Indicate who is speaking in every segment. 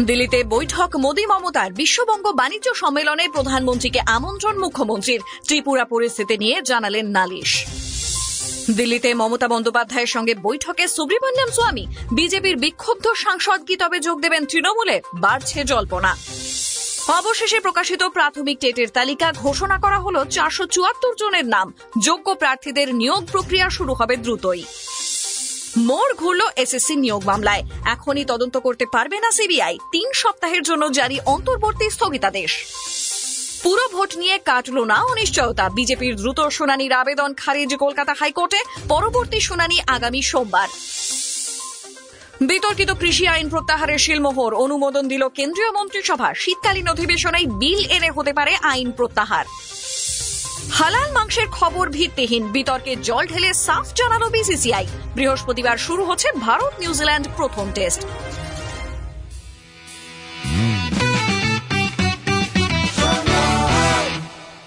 Speaker 1: দিল্লিতে বৈঠক, মোদী মমতার বিশ্ববঙ্গ বাণিজ্য সম্মেলনে প্রধানমন্ত্রীকে আমন্ত্রণ মুখ্যমন্ত্রীর ত্রিপুরা পরিস্থিতি নিয়ে জানালেন নালিশ। দিল্লিতে মমতা বন্দ্যোপাধ্যায়ের সঙ্গে বৈঠকে সুব্রমণ্যম স্বামী, বিজেপির বিক্ষুব্ধ সাংসদ কি তবে যোগ দেবেন তৃণমূলে? বাড়ছে জল্পনা। অবশেষে প্রকাশিত প্রাথমিক টেটের তালিকা ঘোষণা করা হল চারশো চুয়াত্তর জনের নাম। যোগ্য প্রার্থীদের নিয়োগ প্রক্রিয়া শুরু হবে দ্রুতই। মোড় ঘুরল এসএসসি নিয়োগ মামলায়। এখনই তদন্ত করতে পারবে না সিবিআই। তিন সপ্তাহের জন্য জারি অন্তর্বর্তী স্থগিতাদেশ। পুরো ভোট নিয়ে কাটল না অনিশ্চয়তা। বিজেপির দ্রুত শুনানির আবেদন খারিজ কলকাতা হাইকোর্টে। পরবর্তী শুনানি আগামী সোমবার। বিতর্কিত কৃষি আইন প্রত্যাহারের শিলমোহর। অনুমোদন দিল কেন্দ্রীয় মন্ত্রিসভা। শীতকালীন অধিবেশনে বিল এনে হতে পারে আইন প্রত্যাহার। হালাল মাংসের খবর ভিত্তিহীন। বিতর্কে জল ঢেলে সাফ জানালো বিসিসিআই বৃহস্পতিবার শুরু হচ্ছে ভারত নিউজিল্যান্ড প্রথম টেস্ট।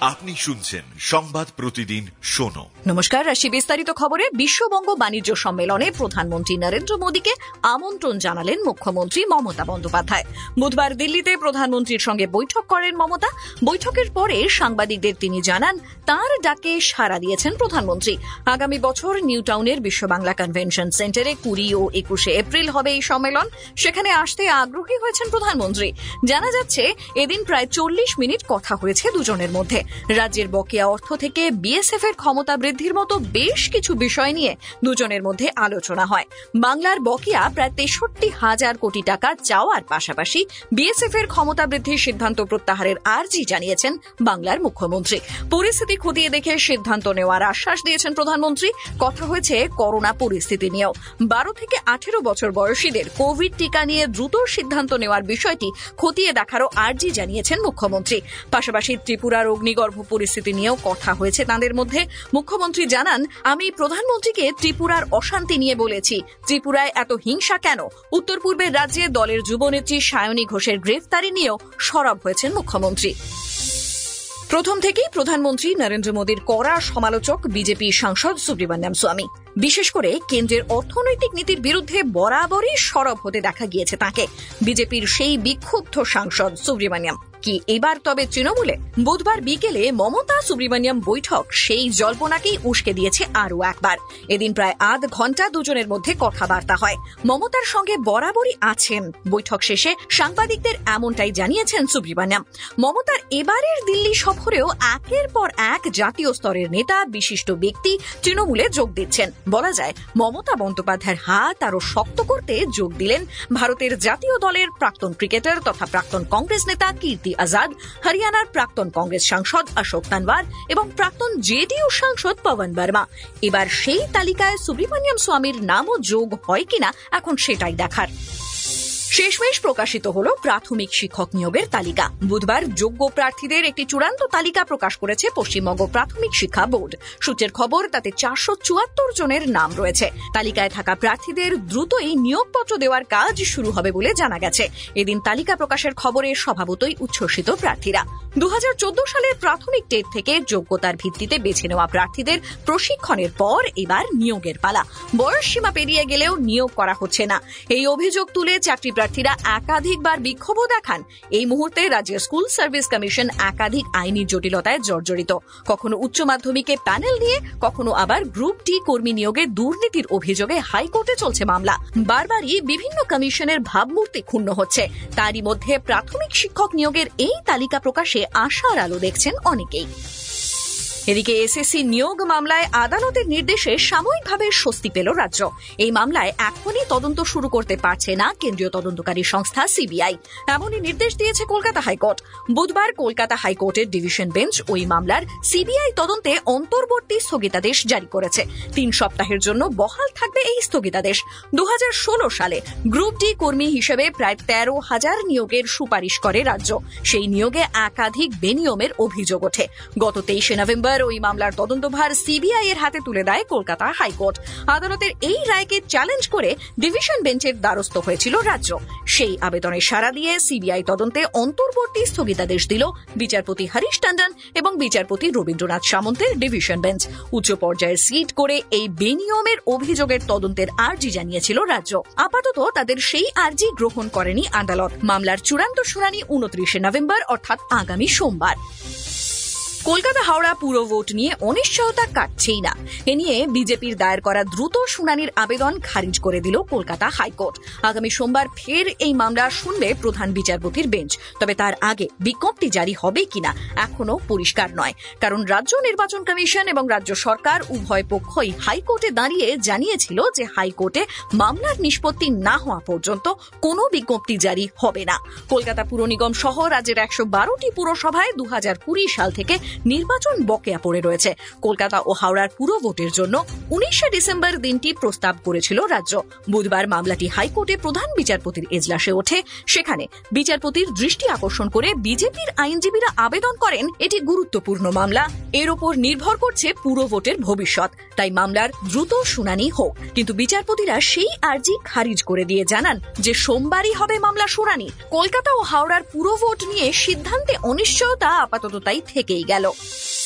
Speaker 2: আপনি শুনছেন সংবাদ প্রতিদিন শোনো।
Speaker 1: নমস্কার রাশি বিস্তারিত খবরে বিশ্ববঙ্গ বাণিজ্য সম্মেলনে প্রধানমন্ত্রী নরেন্দ্র মোদীকে আমন্ত্রণ জানালেন মুখ্যমন্ত্রী মমতা বন্দ্যোপাধ্যায়। বুধবার দিল্লিতে প্রধানমন্ত্রীর সঙ্গে বৈঠক করেন মমতা। বৈঠকের পরে সাংবাদিকদের তিনি জানান, তার ডাকে সাড়া দিয়েছেন প্রধানমন্ত্রী। আগামী বছর নিউ টাউনের বিশ্ব বাংলা কনভেনশন সেন্টারে কুড়ি ও একুশে এপ্রিল হবে এই সম্মেলন। সেখানে আসতে আগ্রহী হয়েছেন প্রধানমন্ত্রী। জানা যাচ্ছে, এদিন প্রায় চল্লিশ মিনিট কথা হয়েছে দুজনের মধ্যে। রাজ্যের বকেয়া অর্থ থেকে বিএসএফ এর ক্ষমতা বৃদ্ধির মতো বেশ কিছু বিষয় নিয়ে দুজনের মধ্যে আলোচনা হয়। বাংলার বকেয়া প্রায় তেষট্টি হাজার কোটি টাকা চাওয়ার পাশাপাশি বিএসএফ এর ক্ষমতা বৃদ্ধির সিদ্ধান্ত প্রত্যাহারের আর্জি জানিয়েছেন বাংলার মুখ্যমন্ত্রী। পরিস্থিতি খতিয়ে দেখে সিদ্ধান্ত নেওয়ার আশ্বাস দিয়েছেন প্রধানমন্ত্রী। কথা হয়েছে করোনা পরিস্থিতি নিয়েও। বারো থেকে আঠেরো বছর বয়সীদের কোভিড টিকা নিয়ে দ্রুত সিদ্ধান্ত নেওয়ার বিষয়টি খতিয়ে দেখারও আর্জি জানিয়েছেন মুখ্যমন্ত্রী। পাশাপাশি ত্রিপুরার অগ্নিগর্ভ পরিস্থিতি নিয়েও কথা হয়েছে। তাদের মধ্যে মুখ্যমন্ত্রী জানান, আমি প্রধানমন্ত্রীকে ত্রিপুরার অশান্তি নিয়ে বলেছি। ত্রিপুরায় এত হিংসা কেন? উত্তর পূর্বের রাজ্যে দলের যুবনেত্রী সায়নী ঘোষের গ্রেফতারি নিয়েও সরব হয়েছেন মুখ্যমন্ত্রী। প্রথম থেকেই প্রধানমন্ত্রী নরেন্দ্র মোদীর কড়া সমালোচক, বিজেপি সাংসদ সুব্রমণ্যম স্বামী। বিশেষ করে কেন্দ্রের অর্থনৈতিক নীতির বিরুদ্ধে বরাবরই সরব হতে দেখা গিয়েছে তাকে। বিজেপির সেই বিক্ষুব্ধ সাংসদ সুব্রমণ্যম। কি এবার তবে তৃণমূলে? বুধবার বিকেলে মমতা সুব্রমণ্যম বৈঠক, সেই জল্পনাকেই উস্কে দিয়েছে আরও একবার। এদিন প্রায় আধ ঘণ্টা দুজনের মধ্যে কথাবার্তা হয়। মমতার সঙ্গে বরাবরই আছেন। বৈঠক শেষে সাংবাদিকদের এমনটাই জানিয়েছেন সুব্রমণ্যম। মমতার এবারের দিল্লি সফরেও একের পর এক জাতীয় স্তরের নেতা, বিশিষ্ট ব্যক্তি তৃণমূলে যোগ দিচ্ছেন। বলা যায়, মমতা বন্দ্যোপাধ্যায়ের হাত আরও শক্ত করতে যোগ দিলেন ভারতের জাতীয় দলের প্রাক্তন ক্রিকেটার তথা প্রাক্তন কংগ্রেস নেতা কীর্তি আজাদ, হরিয়ানার প্রাক্তন কংগ্রেস সাংসদ অশোক তানওয়ার এবং প্রাক্তন জেডিইউ সাংসদ পবন বর্মা। এবার সেই তালিকায় সুব্রমণ্যম স্বামীর নামও যোগ হয় কিনা এখন সেটাই দেখার। শেষমেশ প্রকাশিত হল প্রাথমিক শিক্ষক নিয়োগের তালিকা। বুধবার যোগ্য প্রার্থীদের একটি চূড়ান্ত তালিকা প্রকাশ করেছে পশ্চিমবঙ্গ প্রাথমিক শিক্ষা বোর্ড। সূত্রের খবর, তাতে চারশো চুয়াত্তর জনের নাম রয়েছে। তালিকায় থাকা প্রার্থীদের দ্রুতই নিয়োগপত্র দেওয়ার কাজ শুরু হবে বলে জানা গেছে। এদিন তালিকা প্রকাশের খবরে স্বভাবতই উচ্ছ্বসিত প্রার্থীরা। দু হাজার চোদ্দ সালের প্রাথমিক টেট থেকে যোগ্যতার ভিত্তিতে বেছে নেওয়া প্রার্থীদের প্রশিক্ষণের পর এবার নিয়োগের পালা। বয়স সীমা পেরিয়ে গেলেও নিয়োগ করা হচ্ছে না। এই অভিযোগ তুলে চাকরি প্রার্থীরা একাধিকবার বিক্ষোভও দেখান। এই মুহূর্তে রাজ্যের স্কুল সার্ভিস কমিশন একাধিক আইনি জটিলতায় জর্জরিত। কখনো উচ্চ মাধ্যমিকে প্যানেল নিয়ে, কখনো আবার গ্রুপ ডি কর্মী নিয়োগে দুর্নীতির অভিযোগে হাইকোর্টে চলছে মামলা। বারবারই বিভিন্ন কমিশনের ভাবমূর্তি ক্ষুণ্ণ হচ্ছে। তারই মধ্যে প্রাথমিক শিক্ষক নিয়োগের এই তালিকা প্রকাশে আশার আলো দেখছেন অনেকেই। এদিকে এসএসসি নিয়োগ মামলায় আদালতের নির্দেশে সাময়িকভাবে স্বস্তি পেল রাজ্য। এই মামলায় এখনই তদন্ত শুরু করতে পারছে না কেন্দ্রীয় তদন্তকারী সংস্থা সিবিআই এমনই নির্দেশ দিয়েছে কলকাতা হাইকোর্ট। বুধবার কলকাতা হাইকোর্টের ডিভিশন বেঞ্চ ওই মামলার সিবিআই তদন্তে অন্তর্বর্তী স্থগিতাদেশ জারি করেছে। তিন সপ্তাহের জন্য বহাল থাকবে এই স্থগিতাদেশ। দু হাজার ষোলো সালে গ্রুপ ডি কর্মী হিসেবে প্রায় তেরো হাজার নিয়োগের সুপারিশ করে রাজ্য। সেই নিয়োগে একাধিক বেনিয়মের অভিযোগ ওঠে। গত তেইশে নভেম্বর ডিসেম্বর ওই মামলার তদন্তভার সিবিআই এর হাতে তুলে দেয় কলকাতা হাইকোর্ট। আদালতের এই রায়কে চ্যালেঞ্জ করে ডিভিশন বেঞ্চের দ্বারস্থ হয়েছিল রাজ্য। সেই আবেদনে সাড়া দিয়ে সিবিআই তদন্তে অন্তর্বর্তী স্থগিতাদেশ দিল বিচারপতি হরিশ টন্ডন এবং বিচারপতি রবীন্দ্রনাথ সামন্তের ডিভিশন বেঞ্চ উচ্চ পর্যায়ের সিট করে এই বেনিয়মের অভিযোগের তদন্তের আর্জি জানিয়েছিল রাজ্য। আপাতত তাদের সেই আর্জি গ্রহণ করেনি আদালত। মামলার চূড়ান্ত শুনানি উনত্রিশে নভেম্বর, অর্থাৎ আগামী সোমবার। কলকাতা হাওড়া পুরো ভোট নিয়ে অনিশ্চয়তা কাটছেই না। এ নিয়ে বিজেপির দায়ের করা দ্রুত শুনানির আবেদন খারিজ করে দিল কলকাতা হাইকোর্ট। আগামী সোমবার ফের এই মামলা শুনবে প্রধান বিচারপতির বেঞ্চ। তবে তার আগে বিজ্ঞপ্তি জারি হবে কিনা এখনও পরিষ্কার নয়। কারণ রাজ্য নির্বাচন কমিশন এবং রাজ্য সরকার উভয় পক্ষই হাইকোর্টে দাঁড়িয়ে জানিয়েছিল যে হাইকোর্টে মামলার নিষ্পত্তি না হওয়া পর্যন্ত কোনো বিজ্ঞপ্তি জারি হবে না। কলকাতা পুর নিগম সহ রাজ্যের একশো বারোটি পুরসভায় দু হাজার কুড়ি সাল থেকে নির্বাচন বকেয়া পড়ে রয়েছে। কলকাতা ও হাওড়ার পুরো ভোটের জন্য উনিশে ডিসেম্বর দিনটি প্রস্তাব করেছিল রাজ্য। বুধবার মামলাটি হাইকোর্টে প্রধান বিচারপতির এজলাসে ওঠে। সেখানে বিচারপতির দৃষ্টি আকর্ষণ করে বিজেপির আইনজীবীরা আবেদন করেন, এটি গুরুত্বপূর্ণ মামলা। এর ওপর নির্ভর করছে পুরো ভোটের ভবিষ্যৎ। তাই মামলার দ্রুত শুনানি হোক। কিন্তু বিচারপতিরা সেই আর্জি খারিজ করে দিয়ে জানান যে সোমবারই হবে মামলা শুনানি। কলকাতা ও হাওড়ার পুরো ভোট নিয়ে সিদ্ধান্তে অনিশ্চয়তা আপাতত তাই থেকেই গেল। ろ。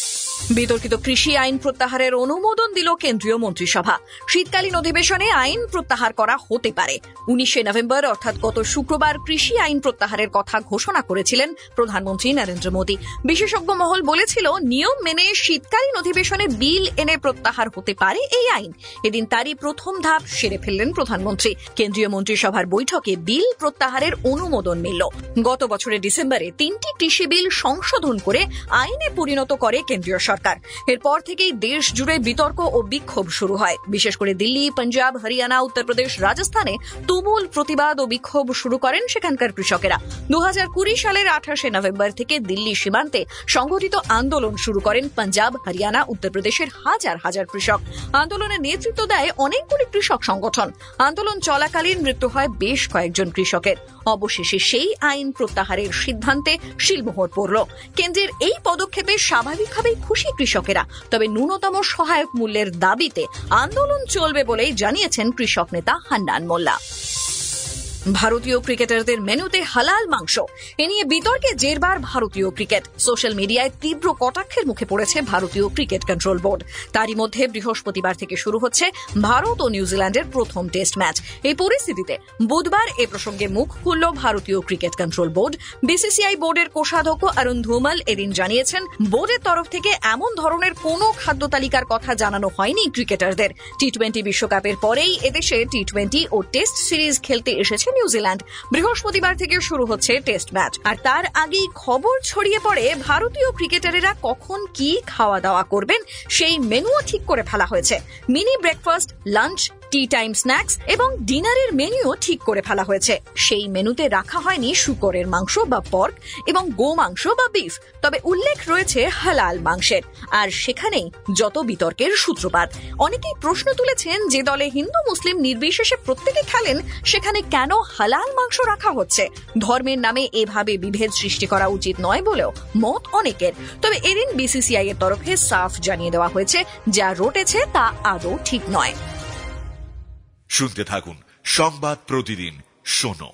Speaker 1: বিতর্কিত কৃষি আইন প্রত্যাহারের অনুমোদন দিল কেন্দ্রীয় মন্ত্রিসভা। শীতকালীন অধিবেশনে আইন প্রত্যাহার করা হতে পারে। উনিশে নভেম্বর, অর্থাৎ গত শুক্রবার, কৃষি আইন প্রত্যাহারের কথা ঘোষণা করেছিলেন প্রধানমন্ত্রী নরেন্দ্র মোদী। বিশেষজ্ঞ মহল বলেছিল, নিয়ম মেনে শীতকালীন অধিবেশনে বিল এনে প্রত্যাহার হতে পারে এই আইন। এদিন তারই প্রথম ধাপ সেরে ফেললেন প্রধানমন্ত্রী। কেন্দ্রীয় মন্ত্রিসভার বৈঠকে বিল প্রত্যাহারের অনুমোদন মিলল। গত বছরের ডিসেম্বরে তিনটি কৃষি বিল সংশোধন করে আইনে পরিণত করে কেন্দ্রীয় সরকার। এরপর থেকেই দেশ জুড়ে বিতর্ক ও বিক্ষোভ শুরু হয়। বিশেষ করে দিল্লি, পাঞ্জাব, হরিয়ানা, উত্তরপ্রদেশ, রাজস্থানে তুমুল প্রতিবাদ ও বিক্ষোভ শুরু করেন সেখানকার কৃষকেরা। দু সালের আঠাশে নভেম্বর থেকে দিল্লি সীমান্তে সংগঠিত আন্দোলন শুরু করেন পাঞ্জাব, হরিয়ানা, উত্তরপ্রদেশের হাজার হাজার কৃষক। আন্দোলনের নেতৃত্ব দেয় অনেকগুলি কৃষক সংগঠন। আন্দোলন চলাকালীন মৃত্যু হয় বেশ কয়েকজন কৃষকের। অবশেষে সেই আইন প্রত্যাহারের সিদ্ধান্তে শিলমোহর পড়ল। কেন্দ্রের এই পদক্ষেপে স্বাভাবিকভাবেই খুশি কৃষকেরা। তবে ন্যূনতম সহায়ক মূল্যের দাবিতে আন্দোলন চলবে বলেই জানিয়েছেন কৃষক নেতা হান্নান মোল্লা। ভারতীয় ক্রিকেটারদের মেনুতে হালাল মাংস। এ নিয়ে বিতর্কে জেরবার ভারতীয় ক্রিকেট। সোশ্যাল মিডিয়ায় তীব্র কটাক্ষের মুখে পড়েছে ভারতীয় ক্রিকেট কন্ট্রোল বোর্ড। তারই মধ্যে বৃহস্পতিবার থেকে শুরু হচ্ছে ভারত ও নিউজিল্যান্ডের প্রথম টেস্ট ম্যাচ। এই পরিস্থিতিতে বুধবার এ প্রসঙ্গে মুখ খুলল ভারতীয় ক্রিকেট কন্ট্রোল বোর্ড। বিসিসিআই বোর্ডের কোষাধ্যক্ষ অরুণ ধুমাল এদিন জানিয়েছেন, বোর্ডের তরফ থেকে এমন ধরনের কোনো খাদ্য তালিকার কথা জানানো হয়নি ক্রিকেটারদের। টি টোয়েন্টি বিশ্বকাপের পরেই এদেশে টি টোয়েন্টি ও টেস্ট সিরিজ খেলতে এসেছে নিউজিল্যান্ড বৃহস্পতিবার থেকে শুরু হচ্ছে টেস্ট ম্যাচ। আর তার আগেই খবর ছড়িয়ে পড়ে, ভারতীয় ক্রিকেটারেরা কখন কি খাওয়া দাওয়া করবেন, সেই মেনুও ঠিক করে ফেলা হয়েছে। Mini breakfast, lunch tea time snacks এবং ডিনারের মেনুও ঠিক করে ফেলা হয়েছে। সেই মেনুতে রাখা হয়নি শুকরের মাংস বা পর্ক এবং গো মাংস বা বিফ। তবে উল্লেখ রয়েছে হালাল মাংসের। আর সেখানেই যত বিতর্কের সূত্রপাত। অনেকেই প্রশ্ন তুলেছেন যে দলে হিন্দু মুসলিম নির্বিশেষে প্রত্যেকে খেলেন, সেখানে কেন হালাল মাংস রাখা হচ্ছে? ধর্মের নামে এভাবে বিভেদ সৃষ্টি করা উচিত নয় বলেও মত অনেকের। তবে এদিন বিসিসিআই এর তরফে সাফ জানিয়ে দেওয়া হয়েছে, যা রটেছে তা আদৌ ঠিক নয়।
Speaker 2: শুনতে থাকুন। সংবাদ প্রতিদিন শোনো।